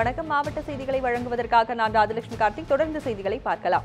வணக்கம் மாவட்ட செய்திகளை வழங்குவதற்காக நான் ராஜலட்சுமி கார்த்திக். தொடர்ந்து செய்திகளை பார்க்கலாம்.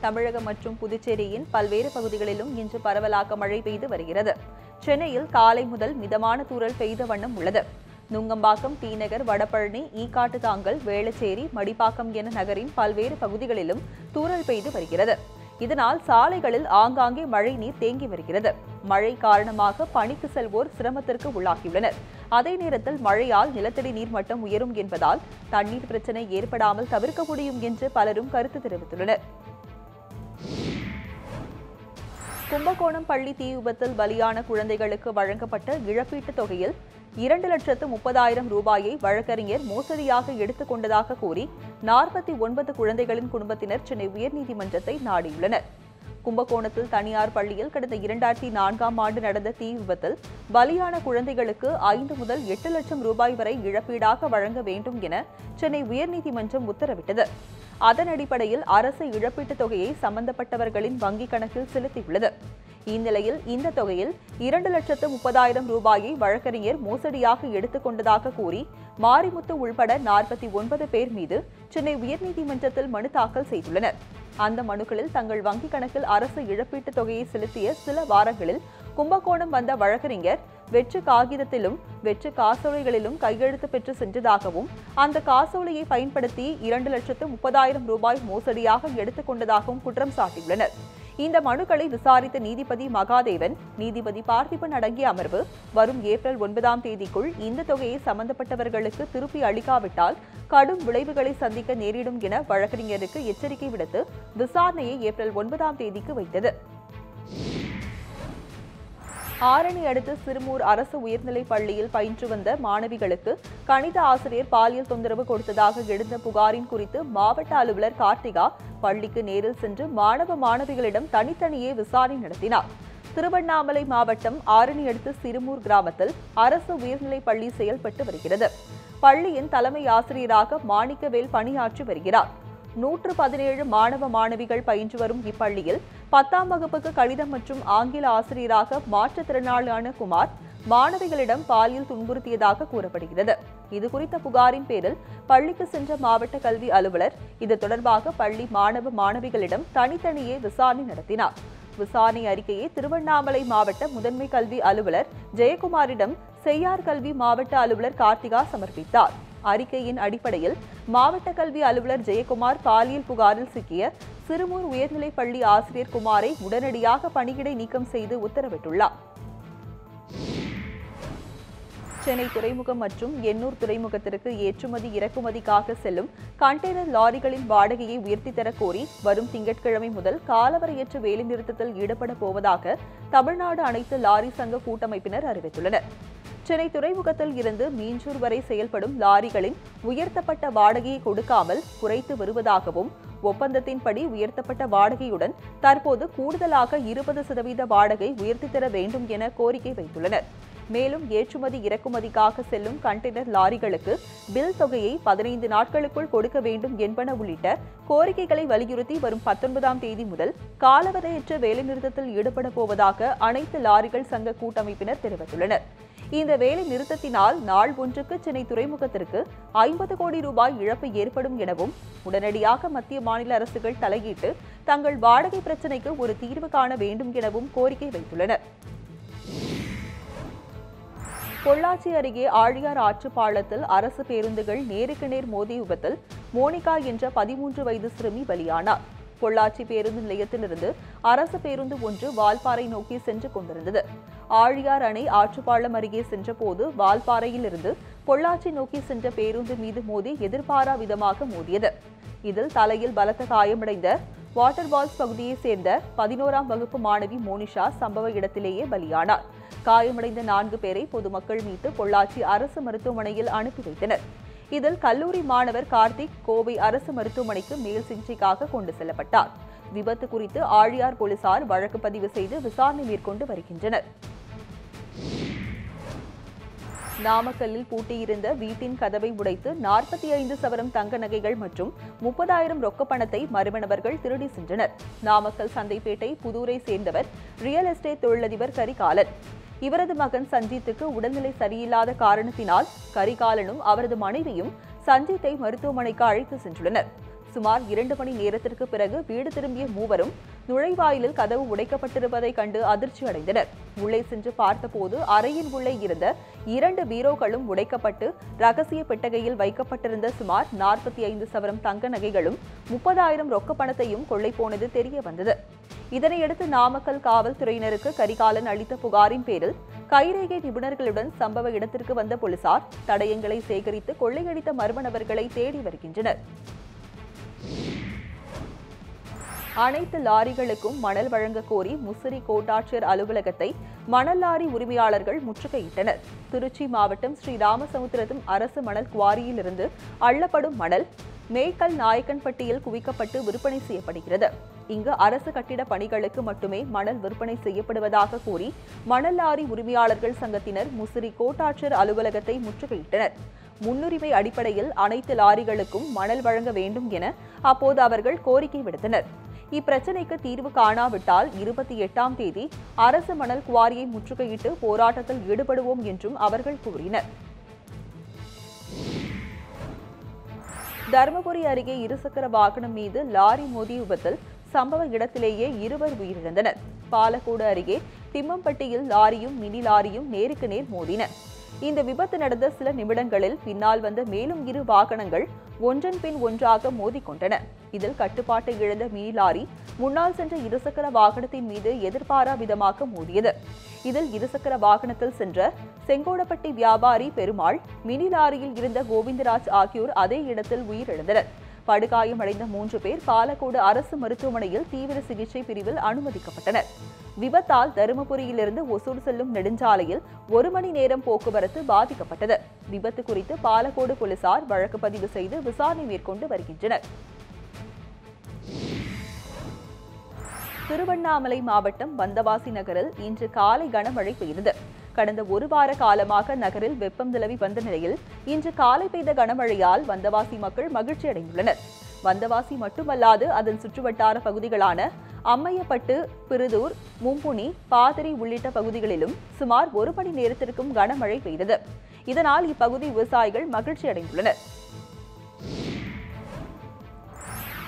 தமிழகம் மற்றும் புதுச்சேரியின் பல்வேறு பகுதிகளிலும் இன்று பரவலாக மழை பெய்து வருகிறது. சென்னையில் காலை முதல் மிதமான தூரல் பெய்த வண்ணம் உள்ளது. நுங்கம்பாக்கம் தீநகர் வடபழனி ஈக்காட்டு தாங்கல் வேளச்சேரி மடிப்பாக்கம் என நகரின் பல்வேறு பகுதிகளிலும் தூரல் பெய்து வருகிறது. இதனால் சாலைகளில் ஆங்காங்கே மழை நீர் தேங்கி வருகிறது. மழை காரணமாக பணிக்கு செல்வோர் சிரமத்திற்கு உள்ளாகியுள்ளனர். அதே நேரத்தில் மழையால் நிலத்தடி நீர் மட்டம் உயரும் என்பதால் தண்ணீர் பிரச்சனை ஏற்படாமல் தவிர்க்க முடியும் என்று பலரும் கருத்து தெரிவித்துள்ளனர். கும்பகோணம் பள்ளி தீ விபத்தில் பலியான குழந்தைகளுக்கு வழங்கப்பட்ட இழப்பீட்டுத் தொகையில் இரண்டு லட்சத்து முப்பதாயிரம் ரூபாயை வழக்கறிஞர் மோசடியாக எடுத்துக் கொண்டதாக கூறி நாற்பத்தி ஒன்பது குழந்தைகளின் குடும்பத்தினர் சென்னை உயர்நீதிமன்றத்தை நாடியுள்ளனர். கும்பகோணத்தில் தனியார் பள்ளியில் கடந்த இரண்டாயிரத்தி நான்காம் ஆண்டு நடந்த தீ விபத்தில் பலியான குழந்தைகளுக்கு ஐந்து முதல் எட்டு லட்சம் ரூபாய் வரை இழப்பீடாக வழங்க வேண்டும் என சென்னை உயர்நீதிமன்றம் உத்தரவிட்டது. அதன் அடிப்படையில் அரசு இழப்பீட்டுத் தொகையை சம்பந்தப்பட்டவர்களின் வங்கிக் கணக்கில் செலுத்தியுள்ளது. இந்நிலையில் இந்த தொகையில் இரண்டு லட்சத்து முப்பதாயிரம் ரூபாயை வழக்கறிஞர் மோசடியாக எடுத்துக் கொண்டதாக கூறி மாரிமுத்து உள்பட நாற்பத்தி ஒன்பது பேர் மீது சென்னை உயர்நீதிமன்றத்தில் மனு தாக்கல் செய்துள்ளனர். அந்த மனுக்களில் தங்கள் வங்கிக் கணக்கில் அரசு இழப்பீட்டுத் தொகையை செலுத்திய சில வாரங்களில் கும்பகோணம் வந்த வழக்கறிஞர் வெற்று காகிதத்திலும் வெற்று காசோலைகளிலும் கையெழுத்து பெற்று சென்றதாகவும் அந்த காசோலையை பயன்படுத்தி இரண்டு லட்சத்து முப்பதாயிரம் ரூபாய் மோசடியாக எடுத்துக் கொண்டதாகவும் குற்றம் சாட்டியுள்ளனர். இந்த மனுக்களை விசாரித்த நீதிபதி மகாதேவன் நீதிபதி பார்த்திபன் அடங்கிய அமர்வு வரும் ஏப்ரல் ஒன்பதாம் தேதிக்குள் இந்த தொகையை சம்பந்தப்பட்டவர்களுக்கு திருப்பி அளிக்காவிட்டால் கடும் விளைவுகளை சந்திக்க நேரிடும் என வழக்கறிஞருக்கு எச்சரிக்கை விடுத்து விசாரணையை ஏப்ரல் ஒன்பதாம் தேதிக்கு வைத்தது. ஆரணி அடுத்த சிறுமூர் அரசு உயர்நிலைப் பள்ளியில் பயின்று வந்த மாணவிகளுக்கு கணித ஆசிரியர் பாலியல் தொந்தரவு கொடுத்ததாக எழுந்த புகாரின் குறித்து மாவட்ட அலுவலர் கார்த்திகா பள்ளிக்கு நேரில் சென்று மாணவ மாணவிகளிடம் தனித்தனியே விசாரணை நடத்தினார். திருவண்ணாமலை மாவட்டம் ஆரணி அடுத்த சிறுமூர் கிராமத்தில் அரசு உயர்நிலைப் பள்ளி செயல்பட்டு வருகிறது. பள்ளியின் தலைமை ஆசிரியராக மாணிக்கவேல் பணியாற்றி வருகிறார். நூற்று பதினேழு மாணவ மாணவிகள் பயின்று வரும் இப்பள்ளியில் பத்தாம் வகுப்புக்கு கணிதம் மற்றும் ஆங்கில ஆசிரியராக மாற்றுத்திறனாளியான குமார் மாணவிகளிடம் பாலியல் துன்புறுத்தியதாக கூறப்படுகிறது. இது குறித்த புகாரின் பேரில் பள்ளிக்கு சென்ற மாவட்ட கல்வி அலுவலர் இது தொடர்பாக பள்ளி மாணவ மாணவிகளிடம் தனித்தனியே விசாரணை நடத்தினார். விசாரணை அறிக்கையை திருவண்ணாமலை மாவட்ட முதன்மை கல்வி அலுவலர் ஜெயக்குமாரிடம் செய்யார் கல்வி மாவட்ட அலுவலர் கார்த்திகா சமர்ப்பித்தார். அறிக்கையின் அடிப்படையில் மாவட்ட கல்வி அலுவலர் ஜெயக்குமார் பாலியல் புகாரில் சிக்கிய சிறுமூர் உயர்நிலைப் பள்ளி ஆசிரியர் குமாரை உடனடியாக பணியிடை நீக்கம் செய்து உத்தரவிட்டுள்ளார். சென்னை துறைமுகம் மற்றும் எண்ணூர் துறைமுகத்திற்கு ஏற்றுமதி இறக்குமதிக்காக செல்லும் கண்டெய்னர் லாரிகளின் வாடகையை உயர்த்தி தரக் கோரி வரும் திங்கட்கிழமை முதல் காலவரையற்ற வேலைநிறுத்தத்தில் ஈடுபட போவதாக தமிழ்நாடு அனைத்து லாரி சங்க கூட்டமைப்பினர் அறிவித்துள்ளனர். சென்னை துறைமுகத்தில் இருந்து மீஞ்சூர் வரை செயல்படும் லாரிகளின் உயர்த்தப்பட்ட வாடகையை கொடுக்காமல் குறைத்து வருவதாகவும் ஒப்பந்தத்தின்படி உயர்த்தப்பட்ட வாடகையுடன் தற்போது கூடுதலாக இருபது சதவீத வாடகை உயர்த்தி தர வேண்டும் என கோரிக்கை வைத்துள்ளனர். மேலும் ஏற்றுமதி இறக்குமதிக்காக செல்லும் கண்டெய்னர் லாரிகளுக்கு பில் தொகையை பதினைந்து நாட்களுக்குள் கொடுக்க வேண்டும் என்பன உள்ளிட்ட கோரிக்கைகளை வலியுறுத்தி வரும் பத்தொன்பதாம் தேதி முதல் காலவரையற்ற வேலைநிறுத்தத்தில் ஈடுபட போவதாக அனைத்து லாரிகள் சங்க கூட்டமைப்பினர் தெரிவித்துள்ளனர். இந்த வேலை நிறுத்தத்தினால் நாள் ஒன்றுக்கு சென்னை துறைமுகத்திற்கு ஐம்பது கோடி ரூபாய் இழப்பு ஏற்படும் எனவும் உடனடியாக மத்திய மாநில அரசுகள் தலையிட்டு தங்கள் வாடகை பிரச்சினைக்கு ஒரு தீர்வு காண வேண்டும் எனவும் கோரிக்கை வைத்துள்ளனர். பொள்ளாச்சி அருகே ஆழியார் ஆற்று பாலத்தில் அரசு பேருந்துகள் நேருக்கு நேர் மோதி விபத்தில் மோனிகா என்ற பதிமூன்று வயது சிறுமி பலியானார். பொள்ளாச்சி பேருந்து நிலையத்திலிருந்து அரசு பேருந்து ஒன்று வால்பாறை நோக்கி சென்று கொண்டிருந்தது. ஆழியார் அணை ஆற்றுப்பாலம் அருகே சென்றபோது வால்பாறையில் இருந்து பொள்ளாச்சி நோக்கி சென்ற பேருந்து மீது மோதி எதிர்பாரா விதமாக மோதியது. இதில் தலையில் பலத்த காயமடைந்த வாட்டர் பால்ஸ் பகுதியைச் சேர்ந்த பதினோராம் வகுப்பு மாணவி மோனிஷா சம்பவ இடத்திலேயே பலியானார். காயமடைந்த நான்கு பேரை பொதுமக்கள் மீட்டு பொள்ளாச்சி அரசு மருத்துவமனையில் அனுப்பி வைத்தனர். இதில் கல்லூரி மாணவர் கார்த்திக் கோவை அரசு மருத்துவமனைக்கு மேல் சிகிச்சைக்காக கொண்டு செல்லப்பட்டார். விபத்து குறித்து ஆழியார் போலீசார் வழக்கு பதிவு செய்து விசாரணை மேற்கொண்டு வருகின்றனர். நாமக்கல்லில் பூட்டியிருந்த வீட்டின் கதவை உடைத்து நாற்பத்தி ஐந்து சவரம் தங்க நகைகள் மற்றும் முப்பதாயிரம் ரொக்க பணத்தை மருமணவர்கள் திருடி சென்றனர். நாமக்கல் சந்தைப்பேட்டை புதூரை சேர்ந்தவர் ரியல் எஸ்டேட் தொழிலதிபர் கரிகாலன். இவரது மகன் சஞ்சீத்துக்கு உடல்நிலை சரியில்லாத காரணத்தினால் கரிகாலனும் அவரது மனைவியும் சஞ்சீத்தை மருத்துவமனைக்கு அழைத்து சென்றுள்ளனர். சுமார் இரண்டு மணி நேரத்திற்கு பிறகு வீடு திரும்பிய மூவரும் நுழைவாயிலில் கதவு உடைக்கப்பட்டிருப்பதை கண்டு அதிர்ச்சி அடைந்தனர். உள்ளே சென்று பார்த்தபோது அறையின் உள்ளே இருந்த இரண்டு பீரோக்களும் உடைக்கப்பட்டு ரகசிய பெட்டகையில் வைக்கப்பட்டிருந்த சுமார் நாற்பத்தி ஐந்து சவரம் தங்க நகைகளும் முப்பதாயிரம் ரொக்க பணத்தையும் கொள்ளை போனது தெரிய வந்தது. இதனையடுத்து நாமக்கல் காவல்துறையினருக்கு கரிகாலன் அளித்த புகாரின் பேரில் கைரேகை நிபுணர்களுடன் சம்பவ இடத்திற்கு வந்த போலீசார் தடயங்களை சேகரித்து கொள்ளையடித்த மர்ம நபர்களை தேடி வருகின்றனர். அனைத்து லாரிகளுக்கும் மணல் வழங்க கோரி முசிறி கோட்டாட்சியர் அலுவலகத்தை மணல் லாரி உரிமையாளர்கள் முற்றுகையிட்டனர். திருச்சி மாவட்டம் ஸ்ரீ ராமசமுத்திரத்தின் அரசு மணல் குவாரியிலிருந்து அள்ளப்படும் மணல் மேய்க்கல் நாயக்கன்பட்டியில் குவிக்கப்பட்டு விற்பனை செய்யப்படுகிறது. இங்கு அரசு கட்டிட பணிகளுக்கு மட்டுமே மணல் விற்பனை செய்யப்படுவதாக கூறி மணல் லாரி உரிமையாளர்கள் சங்கத்தினர் முசிறி கோட்டாட்சியர் அலுவலகத்தை முற்றுகையிட்டனர். முன்னுரிமை அடிப்படையில் அனைத்து லாரிகளுக்கும் மணல் வழங்க வேண்டும் என அப்போது அவர்கள் கோரிக்கை விடுத்தனர். இப்பிரச்சினைக்கு தீர்வு காணாவிட்டால் இருபத்தி எட்டாம் தேதி அரசு மணல் குவாரியை முற்றுகையிட்டு போராட்டத்தில் ஈடுபடுவோம் என்றும் அவர்கள் கூறினர். தருமபுரி அருகே இருசக்கர வாகனம் மீது லாரி மோதி விபத்தில் சம்பவ இடத்திலேயே இருவர் உயிரிழந்தனர். பாலக்கோடு அருகே திம்மம்பட்டியில் லாரியும் மினி லாரியும் நேருக்கு நேர் மோதின. இந்த விபத்து நடந்த சில நிமிடங்களில் பின்னால் வந்த மேலும் இரு வாகனங்கள் ஒன்றன் பின் ஒன்றாக மோதிக்கொண்டன. இதில் கட்டுப்பாட்டை இழந்த மினி லாரி முன்னால் சென்ற இருசக்கர வாகனத்தின் மீது எதிர்பாரா விதமாக மோதியது. இதில் இருசக்கர வாகனத்தில் சென்ற செங்கோடப்பட்டி வியாபாரி பெருமாள் மினி லாரியில் இருந்த கோவிந்தராஜ் ஆகியோர் அதே இடத்தில் உயிரிழந்தனர். படுகாயமடைந்த மூன்று பேர் பாலக்கோடு அரசு மருத்துவமனையில் தீவிர சிகிச்சை பிரிவில் அனுமதிக்கப்பட்டனர். விபத்தால் தருமபுரியிலிருந்து ஒசூர் செல்லும் நெடுஞ்சாலையில் ஒரு மணி நேரம் போக்குவரத்து பாதிக்கப்பட்டது. விபத்து குறித்து பாலக்கோடு போலீசார் வழக்கு பதிவு செய்து விசாரணை மேற்கொண்டு வருகின்றனர். திருவண்ணாமலை மாவட்டம் வந்தவாசி நகரில் இன்று காலை கனமழை பெய்தது. கடந்த ஒரு வார காலமாக நகரில் வெப்பம் நிலவி வந்த நிலையில் இன்று காலை பெய்த கனமழையால் வந்தவாசி மக்கள் மகிழ்ச்சி அடைந்துள்ளனர் வந்தவாசி மட்டுமல்லாது அதன் சுற்றுவட்டார பகுதிகளான அம்மையப்பட்டு பிரிதூர் மும்புனி பாதிரி உள்ளிட்ட பகுதிகளிலும் சுமார் ஒரு மணி நேரத்திற்கும் கனமழை பெய்தது. இதனால் இப்பகுதி விவசாயிகள் மகிழ்ச்சி அடைந்துள்ளனர்.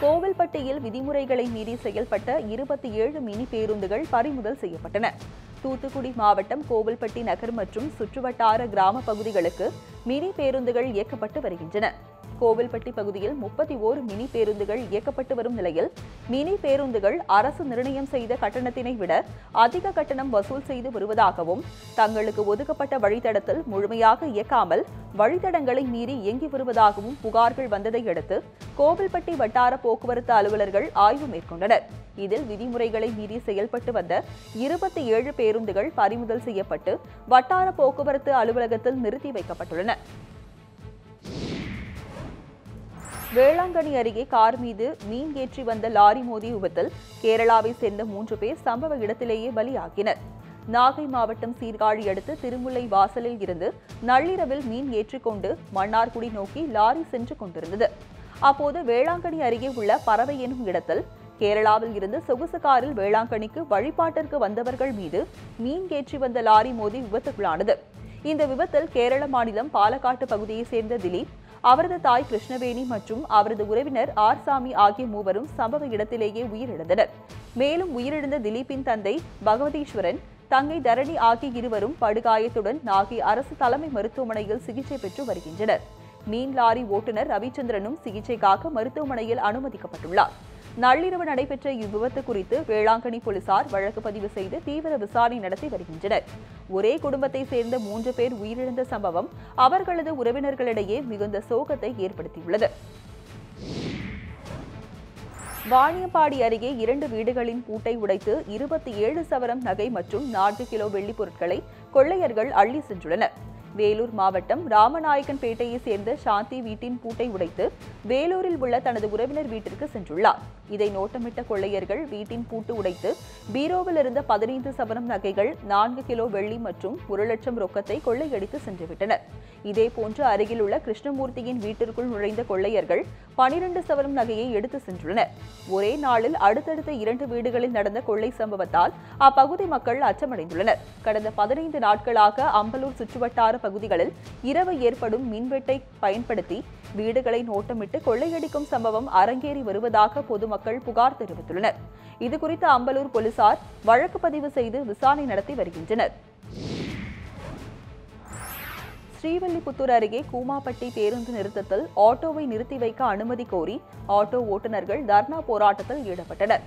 கோவில்பட்டியில் விதிமுறைகளை மீறி செயல்பட்ட இருபத்தி ஏழு மினி பேருந்துகள் பறிமுதல் செய்யப்பட்டன. தூத்துக்குடி மாவட்டம் கோவில்பட்டி நகர் மற்றும் சுற்றுவட்டார கிராம பகுதிகளுக்கு மினி பேருந்துகள் இயக்கப்பட்டு வருகின்றன. கோவில்பட்டி பகுதியில் முப்பத்தி ஓரு மினி பேருந்துகள் இயக்கப்பட்டு வரும் நிலையில் மினி பேருந்துகள் அரசு நிர்ணயம் செய்த கட்டணத்தினை விட அதிக கட்டணம் வசூல் செய்து வருவதாகவும் தங்களுக்கு ஒதுக்கப்பட்ட வழித்தடத்தில் முழுமையாக இயக்காமல் வழித்தடங்களை மீறி இயங்கி வருவதாகவும் புகார்கள் வந்ததை அடுத்து கோவில்பட்டி வட்டார போக்குவரத்து அலுவலர்கள் ஆய்வு மேற்கொண்டனர். இதில் விதிமுறைகளை மீறி செயல்பட்டு வந்த இருபத்தி ஏழு பேருந்துகள் பறிமுதல் செய்யப்பட்டு வட்டார போக்குவரத்து அலுவலகத்தில் நிறுத்தி வைக்கப்பட்டுள்ளன. வேளாங்கண்ணி அருகே கார் மீது மீன் ஏற்றி வந்த லாரி மோதி விபத்தில் கேரளாவை சேர்ந்த மூன்று பேர் சம்பவ இடத்திலேயே பலியாகினர். நாகை மாவட்டம் சீர்காழி அடுத்து திருமுல்லை வாசலில் இருந்து நள்ளிரவில் மீன் ஏற்றிக்கொண்டு மன்னார்குடி நோக்கி லாரி சென்று கொண்டிருந்தது. அப்போது வேளாங்கண்ணி அருகே உள்ள பறவை எனும் இடத்தில் கேரளாவில் இருந்து சொகுசு காரில் வேளாங்கண்ணிக்கு வழிபாட்டிற்கு வந்தவர்கள் மீது மீன் ஏற்றி வந்த லாரி மோதி விபத்துக்குள்ளானது. இந்த விபத்தில் கேரள மாநிலம் பாலக்காட்டு பகுதியைச் சேர்ந்த திலீப் அவரது தாய் கிருஷ்ணவேணி மற்றும் அவரது உறவினர் ஆர் சாமி ஆகிய மூவரும் சம்பவ இடத்திலேயே உயிரிழந்தனர். மேலும் உயிரிழந்த திலீப்பின் தந்தை பகவதீஸ்வரன் தங்கை தரணி ஆகிய இருவரும் படுகாயத்துடன் நாகை அரசு தலைமை மருத்துவமனையில் சிகிச்சை பெற்று வருகின்றனர். மீன் லாரி ஓட்டுநர் ரவிச்சந்திரனும் சிகிச்சைக்காக மருத்துவமனையில் அனுமதிக்கப்பட்டுள்ளார். நள்ளிரவு நடைபெற்ற இவ்விபத்து குறித்து வேளாங்கண்ணி போலீசார் வழக்கு பதிவு செய்து தீவிர விசாரணை நடத்தி வருகின்றனர். ஒரே குடும்பத்தை சேர்ந்த மூன்று பேர் உயிரிழந்த சம்பவம் அவர்களது உறவினர்களிடையே மிகுந்த சோகத்தை ஏற்படுத்தியுள்ளது. வாணியம்பாடி அருகே இரண்டு வீடுகளின் பூட்டை உடைத்து இருபத்தி ஏழு சவரம் நகை மற்றும் நான்கு கிலோ வெள்ளிப் பொருட்களை கொள்ளையர்கள் அள்ளி சென்றுள்ளனர். வேலூர் மாவட்டம் ராமநாயக்கன்பேட்டையை சேர்ந்த சாந்தி வீட்டின் பூட்டை உடைத்து வேலூரில் உள்ள தனது உறவினர் வீட்டிற்கு சென்றுள்ளார். இதை நோட்டமிட்ட கொள்ளையர்கள் வீட்டின் பூட்டு உடைத்து பீரோவில் இருந்த பதினைந்து சவரம் நகைகள் நான்கு கிலோ வெள்ளி மற்றும் ஒரு லட்சம் ரொக்கத்தை கொள்ளையடித்து சென்றுவிட்டனர். இதேபோன்று அருகில் உள்ள கிருஷ்ணமூர்த்தியின் வீட்டிற்குள் நுழைந்த கொள்ளையர்கள் பனிரெண்டு சவரம் நகையை எடுத்து சென்றுள்ளனர் ஒரே நாளில் அடுத்தடுத்த இரண்டு வீடுகளில் நடந்த கொள்ளை சம்பவத்தால் அப்பகுதி மக்கள் அச்சமடைந்துள்ளனர். கடந்த பதினைந்து நாட்களாக அம்பலூர் சுற்றுவட்டார பகுதிகளில் இரவு ஏற்படும் மின்வெட்டை பயன்படுத்தி வீடுகளை நோட்டமிட்டு கொள்ளையடிக்கும் சம்பவம் அரங்கேறி வருவதாக பொதுமக்கள் புகார் தெரிவித்துள்ளனர். இதுகுறித்து அம்பலூர் போலீசார் வழக்கு பதிவு செய்து விசாரணை நடத்தி வருகின்றனர். ஸ்ரீவில்லிபுத்தூர் அருகே கூமாப்பட்டி பேருந்து நிறுத்தத்தில் ஆட்டோவை நிறுத்தி வைக்க அனுமதி கோரி ஆட்டோ ஓட்டுநர்கள் தர்ணா போராட்டத்தில் ஈடுபட்டனர்.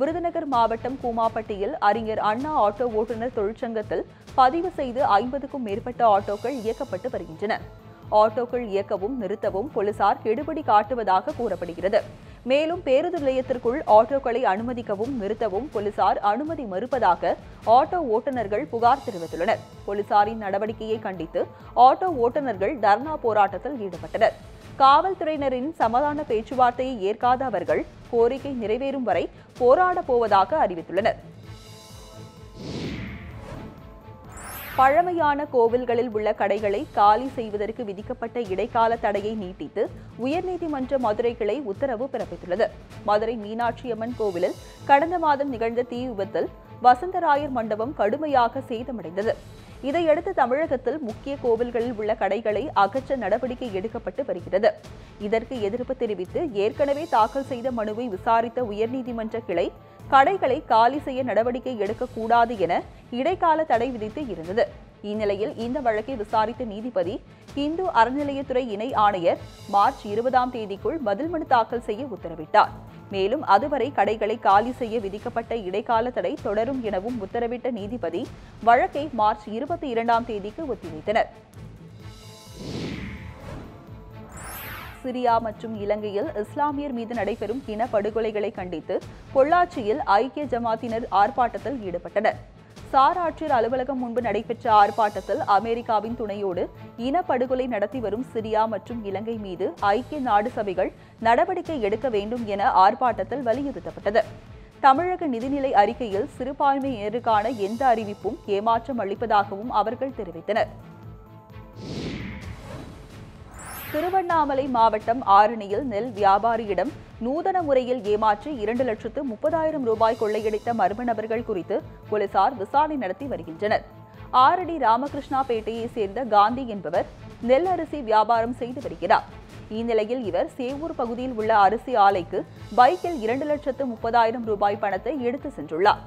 விருதுநகர் மாவட்டம் கூமாப்பட்டியில் அறிஞர் அண்ணா ஆட்டோ ஓட்டுநர் தொழிற்சங்கத்தில் பதிவு செய்து ஐம்பதுக்கும் மேற்பட்ட ஆட்டோக்கள் இயக்கப்பட்டு வருகின்றன. ஆட்டோக்கள் இயக்கவும் நிறுத்தவும் போலீசார் கெடுபிடி காட்டுவதாக கூறப்படுகிறது. மேலும் பேருந்து நிலையத்திற்குள் ஆட்டோக்களை அனுமதிக்கவும் நிறுத்தவும் போலீசார் அனுமதி மறுப்பதாக ஆட்டோ ஓட்டுநர்கள் புகார் தெரிவித்துள்ளனர். போலீசாரின் நடவடிக்கையை கண்டித்து ஆட்டோ ஓட்டுநர்கள் தர்ணா போராட்டத்தில் ஈடுபட்டனர். காவல்துறையினரின் சமாதான பேச்சுவார்த்தையை ஏற்காத அவர்கள் கோரிக்கை நிறைவேறும் வரை போராடப் போவதாக அறிவித்துள்ளனர். பழமையான கோவில்களில் உள்ள கடைகளை காலி செய்வதற்கு விதிக்கப்பட்ட இடைக்கால தடையை நீட்டித்து உயர்நீதிமன்ற மதுரை கிளை உத்தரவு பிறப்பித்துள்ளது. மதுரை மீனாட்சியம்மன் கோவிலில் கடந்த மாதம் நிகழ்ந்த தீ விபத்தில் வசந்தராயர் மண்டபம் கடுமையாக சேதமடைந்தது. இதையடுத்து தமிழகத்தில் முக்கிய கோவில்களில் உள்ள கடைகளை அகற்ற நடவடிக்கை எடுக்கப்பட்டு வருகிறது. இதற்கு எதிர்ப்பு தெரிவித்து ஏற்கனவே தாக்கல் செய்த மனுவை விசாரித்த உயர்நீதிமன்ற கிளை கடைகளை காலி செய்ய நடவடிக்கை எடுக்கக்கூடாது என இடைக்கால தடை விதித்து இருந்தது. இந்நிலையில் இந்த வழக்கை விசாரித்த நீதிபதி இந்து அறநிலையத்துறை இணை ஆணையர் மார்ச் இருபதாம் தேதிக்குள் பதில் மனு தாக்கல் செய்ய உத்தரவிட்டார். மேலும் அதுவரை கடைகளை காலி செய்ய விதிக்கப்பட்ட இடைக்கால தடை தொடரும் எனவும் உத்தரவிட்ட நீதிபதி வழக்கை மார்ச் இருபத்தி இரண்டாம் தேதிக்கு ஒத்திவைத்தனர். சிரியா மற்றும் இலங்கையில் இஸ்லாமியர் மீது நடைபெறும் இனப்படுகொலைகளை கண்டித்து பொள்ளாச்சியில் ஐக்கிய ஜமாத்தினர் ஆர்ப்பாட்டத்தில் ஈடுபட்டனர். சார் ஆட்சியர் அலுவலகம் முன்பு நடைபெற்ற ஆர்ப்பாட்டத்தில் அமெரிக்காவின் துணையோடு இனப்படுகொலை நடத்தி வரும் சிரியா மற்றும் இலங்கை மீது ஐக்கிய நாடு சபைகள் நடவடிக்கை எடுக்க வேண்டும் என ஆர்ப்பாட்டத்தில் வலியுறுத்தப்பட்டது. தமிழக நிதிநிலை அறிக்கையில் சிறுபான்மையினருக்கான எந்த அறிவிப்பும் ஏமாற்றம் அளிப்பதாகவும் அவர்கள் தெரிவித்தனர். திருவண்ணாமலை மாவட்டம் ஆரணியில் நெல் வியாபாரியிடம் நூதன முறையில் ஏமாற்றி இரண்டு லட்சத்து முப்பதாயிரம் ரூபாய் கொள்ளையடித்த மர்ம நபர்கள் குறித்து போலீசார் விசாரணை நடத்தி வருகின்றனர். ஆரணி ராமகிருஷ்ணாபேட்டையைச் சேர்ந்த காந்தி என்பவர் நெல் அரிசி வியாபாரம் செய்து வருகிறார். இந்நிலையில் இவர் சேவூர் பகுதியில் உள்ள அரிசி ஆலைக்கு பைக்கில் இரண்டு லட்சத்து முப்பதாயிரம் ரூபாய் பணத்தை எடுத்து சென்றுள்ளார்.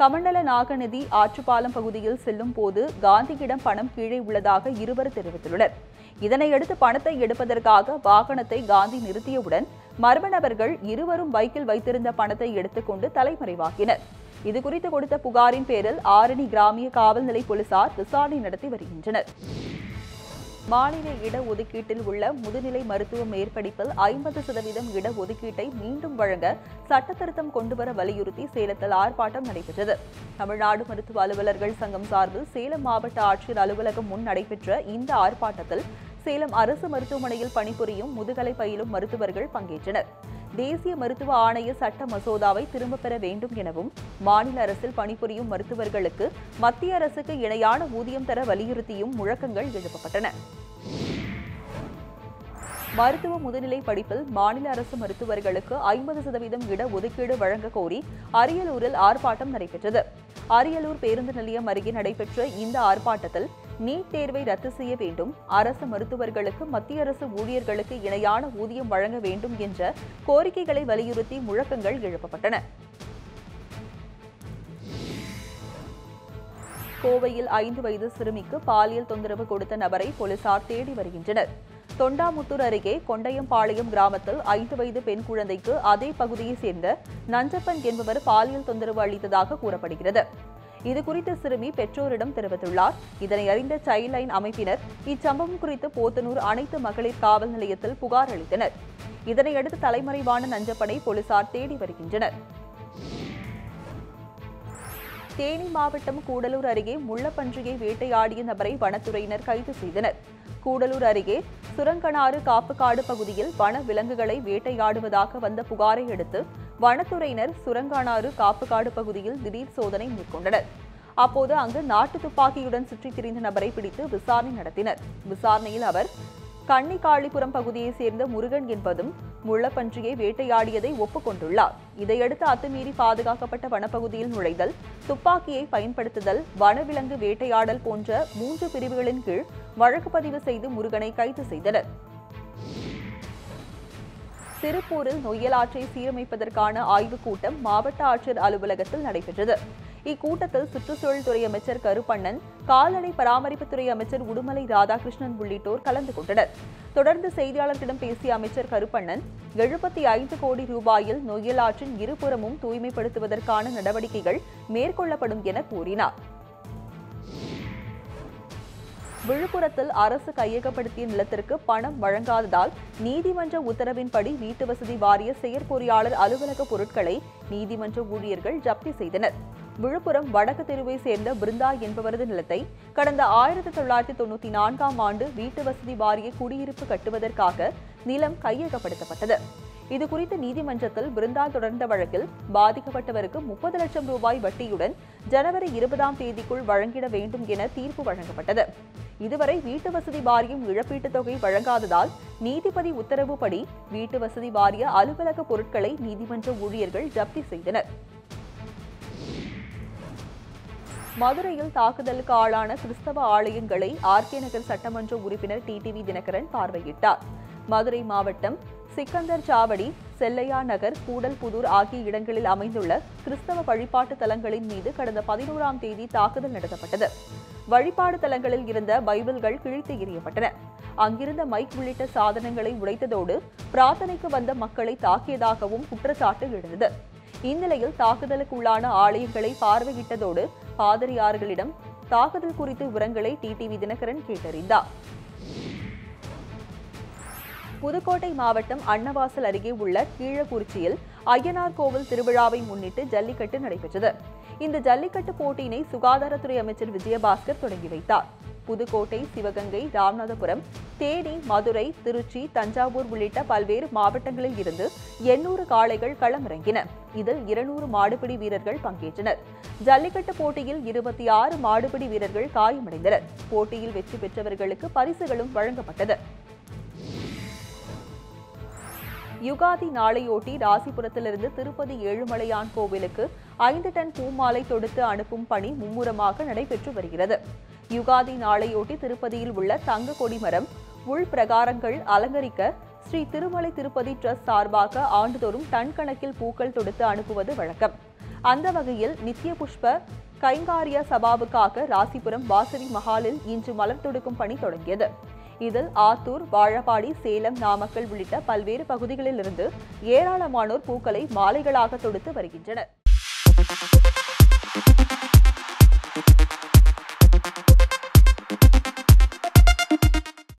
கமண்டல நாகநதி ஆற்றுப்பாலம் பகுதியில் செல்லும் போது காந்தியிடம் பணம் கீழே உள்ளதாக இருவர் தெரிவித்துள்ளனர். இதனையடுத்து பணத்தை எடுப்பதற்காக வாகனத்தை காந்தி நிறுத்தியவுடன் மர்ம நபர்கள் இருவரும் பைக்கில் வைத்திருந்த பணத்தை எடுத்துக்கொண்டு தலைமறைவாகினர். இதுகுறித்து கொடுத்த புகாரின் பேரில் ஆரணி கிராமிய காவல்நிலை போலீசார் விசாரணை நடத்தி வருகின்றனர். மாநில இடஒதுக்கீட்டில் உள்ள முதுநிலை மருத்துவ மேற்படிப்பில் ஐம்பது சதவீதம் இடஒதுக்கீட்டை மீண்டும் வழங்க சட்டத்திருத்தம் கொண்டுவர வலியுறுத்தி சேலத்தில் ஆர்ப்பாட்டம் நடைபெற்றது. தமிழ்நாடு மருத்துவ அலுவலர்கள் சங்கம் சார்பில் சேலம் மாவட்ட ஆட்சியர் அலுவலகம் முன் நடைபெற்ற இந்த ஆர்ப்பாட்டத்தில் சேலம் அரசு மருத்துவமனையில் பணிபுரியும் முதுகலை பயிலும் மருத்துவர்கள் பங்கேற்றனர். தேசிய மருத்துவ ஆணைய சட்ட மசோதாவை திரும்பப் பெற வேண்டும் எனவும் மாநில அரசில் பணிபுரியும் மருத்துவர்களுக்கு மத்திய அரசுக்கு இணையான ஊதியம் தர வலியுறுத்தியும் முழக்கங்கள் எழுப்பப்பட்டன. மருத்துவ முதுநிலை படிப்பில் மாநில அரசு மருத்துவர்களுக்கு ஐம்பது சதவீதம் இட ஒதுக்கீடு வழங்க கோரி அரியலூரில் ஆர்ப்பாட்டம் நடைபெற்றது. அரியலூர் பேருந்து நிலையம் அருகே நடைபெற்ற இந்த ஆர்ப்பாட்டத்தில் நீட் தேர்வை ரத்து செய்ய வேண்டும். அரசு மருத்துவர்களுக்கு மத்திய அரசு ஊழியர்களுக்கு இணையான ஊதியம் வழங்க வேண்டும் என்ற கோரிக்கைகளை வலியுறுத்தி முழக்கங்கள் எழுப்பப்பட்டன. கோவையில் ஐந்து வயது சிறுமிக்கு பாலியல் தொந்தரவு கொடுத்த நபரை போலீசார் தேடி வருகின்றனர். தொண்டாமுத்தூர் அருகே கொண்டையம்பாளையம் கிராமத்தில் ஐந்து வயது பெண் குழந்தைக்கு அதே பகுதியைச் சேர்ந்த நஞ்சப்பன் என்பவர் பாலியல் தொந்தரவு அளித்ததாக கூறப்படுகிறது. இது குறித்து சிறுமி பெற்றோரிடம் தெரிவித்துள்ளார். இதனை அறிந்த சைல்ட் லைன் அமைப்பினர் இச்சம்பவம் குறித்து போத்தனூர் அனைத்து மகளிர் காவல் நிலையத்தில் புகார் அளித்தனர். இதனையடுத்து தலைமறைவான நஞ்சப்பனை போலீசார் தேடி வருகின்றனர். தேனி மாவட்டம் கூடலூர் அருகே முள்ளப்பன்றியை வேட்டையாடிய நபரை வனத்துறையினர் கைது செய்தனர். கூடலூர் அருகே சுரங்கனாறு காப்புக்காடு பகுதியில் வன விலங்குகளை வேட்டையாடுவதாக வந்த புகாரை அடுத்து வனத்துறையினர் சுரங்கனாறு காப்புக்காடு பகுதியில் திடீர் சோதனை மேற்கொண்டனர். அப்போது அங்கு நாட்டு துப்பாக்கியுடன் சுற்றித் திரிந்த நபரை பிடித்து விசாரணை நடத்தினர். விசாரணையில் அவர் கன்னிகாளிபுரம் பகுதியைச் சேர்ந்த முருகன் என்பதும் முள்ளப்பன்றியை வேட்டையாடியதை ஒப்புக்கொண்டுள்ளார். இதையடுத்து அத்துமீறி பாதுகாக்கப்பட்ட வனப்பகுதியில் நுழைதல் துப்பாக்கியை பயன்படுத்துதல் வனவிலங்கு வேட்டையாடல் போன்ற மூன்று பிரிவுகளின் கீழ் வழக்கு பதிவு செய்து முருகனை கைது செய்தனர். திருப்பூரில் நொய்யலாற்றை சீரமைப்பதற்கான ஆய்வுக் கூட்டம் மாவட்ட ஆட்சியர் அலுவலகத்தில் நடைபெற்றது. இக்கூட்டத்தில் சுற்றுச்சூழல் துறை அமைச்சர் கருப்பண்ணன் கால்நடை பராமரிப்புத்துறை அமைச்சர் உடுமலை ராதாகிருஷ்ணன் உள்ளிட்டோர் கலந்து கொண்டனர். தொடர்ந்து செய்தியாளர்களிடம் பேசிய அமைச்சர் கருப்பண்ணன் எழுபத்தி ஐந்து கோடி ரூபாயில் நொய்யலாற்றின் இருபுறமும் தூய்மைப்படுத்துவதற்கான நடவடிக்கைகள் மேற்கொள்ளப்படும் என கூறினார். விழுப்புரத்தில் அரசு கையகப்படுத்திய நிலத்திற்கு பணம் வழங்காததால் நீதிமன்ற உத்தரவின்படி வீட்டு வசதி வாரிய செயற்பொறியாளர் அலுவலக பொருட்களை நீதிமன்ற ஊழியர்கள் ஜப்தி செய்தனர். விழுப்புரம் வடக்கு தெருவை சேர்ந்த பிருந்தா என்பவரது நிலத்தை கடந்த ஆயிரத்தி தொள்ளாயிரத்தி தொண்ணூத்தி நான்காம் ஆண்டு வீட்டு வசதி வாரிய குடியிருப்பு கட்டுவதற்காக நிலம் கையகப்படுத்தப்பட்டது. இதுகுறித்து நீதிமன்றத்தில் பிருந்தா தொடர்ந்த வழக்கில் பாதிக்கப்பட்டவருக்கு முப்பது லட்சம் ரூபாய் வட்டியுடன் ஜனவரி இருபதாம் தேதிக்குள் வழங்கிட வேண்டும் என தீர்ப்பு வழங்கப்பட்டது. இதுவரை வீட்டு வசதி வாரியம் இழப்பீட்டுத் தொகை வழங்காததால் நீதிபதி உத்தரவுப்படி வீட்டு வசதி வாரிய அலுவலக பொருட்களை நீதிமன்ற ஊழியர்கள் ஜப்தி செய்தனர். மதுரையில் தாக்குதலுக்கு ஆளான கிறிஸ்தவ ஆலயங்களை ஆர்கே நகர் சட்டமன்ற உறுப்பினர் டிடிவி தினகரன் பார்வையிட்டார். மதுரை மாவட்டம் சிக்கந்தர் சாவடி செல்லையா நகர் கூடல்புதூர் ஆகிய இடங்களில் அமைந்துள்ள கிறிஸ்தவ வழிபாட்டு தலங்களின் மீது கடந்த பதினோராம் தேதி தாக்குதல் நடத்தப்பட்டது. வழிபாடு தலங்களில் இருந்த பைபிள்கள் கிழித்து எறியப்பட்டன. அங்கிருந்த மைக் உள்ளிட்ட சாதனங்களை உடைத்ததோடு பிரார்த்தனைக்கு வந்த மக்களை தாக்கியதாகவும் குற்றச்சாட்டு எழுந்தது. இந்நிலையில் தாக்குதலுக்குள்ளான ஆலயங்களை பார்வையிட்டதோடு பாதிரியார்களிடம் தாக்குதல் குறித்த விவரங்களை டிடிவி தினகரன் கேட்டறிந்தார். புதுக்கோட்டை மாவட்டம் அன்னவாசல் அருகே உள்ள கீழக்குறிச்சியில் அய்யனார் கோவில் திருவிழாவை முன்னிட்டு ஜல்லிக்கட்டு நடைபெற்றது. இந்த ஜல்லிக்கட்டு போட்டியினை சுகாதாரத்துறை அமைச்சர் விஜயபாஸ்கர் தொடங்கி வைத்தார். புதுக்கோட்டை சிவகங்கை ராமநாதபுரம் தேனி மதுரை திருச்சி தஞ்சாவூர் உள்ளிட்ட பல்வேறு மாவட்டங்களில் இருந்து எண்ணூறு காளைகள் களமிறங்கின. இதில் இருநூறு மாடுபிடி வீரர்கள் பங்கேற்றனர். ஜல்லிக்கட்டு போட்டியில் இருபத்தி ஆறு மாடுபிடி வீரர்கள் காயமடைந்தனர். போட்டியில் வெற்றி பெற்றவர்களுக்கு பரிசுகளும் வழங்கப்பட்டது. யுகாதி நாளையொட்டி ராசிபுரத்திலிருந்து திருப்பதி ஏழுமலையான் கோவிலுக்கு ஐந்து டன் பூமாலை தொடுத்து அனுப்பும் பணி மும்முரமாக நடைபெற்று வருகிறது. யுகாதி நாளையொட்டி திருப்பதியில் உள்ள தங்க கொடிமரம் உள் பிரகாரங்கள் அலங்கரிக்க ஸ்ரீ திருமலை திருப்பதி ட்ரஸ்ட் சார்பாக ஆண்டுதோறும் டன் கணக்கில் பூக்கள் தொடுத்து அனுப்புவது வழக்கம். அந்த வகையில் நித்திய புஷ்ப கைங்காரிய சபாவுக்காக ராசிபுரம் வாசவி மஹாலில் இன்று மலர் தொடுக்கும் பணி தொடங்கியது. இதில் ஆத்தூர் வாழப்பாடி சேலம் நாமக்கல் உள்ளிட்ட பல்வேறு பகுதிகளிலிருந்து ஏராளமானோர் பூக்களை மாலைகளாக தொடுத்து வருகின்றனர்.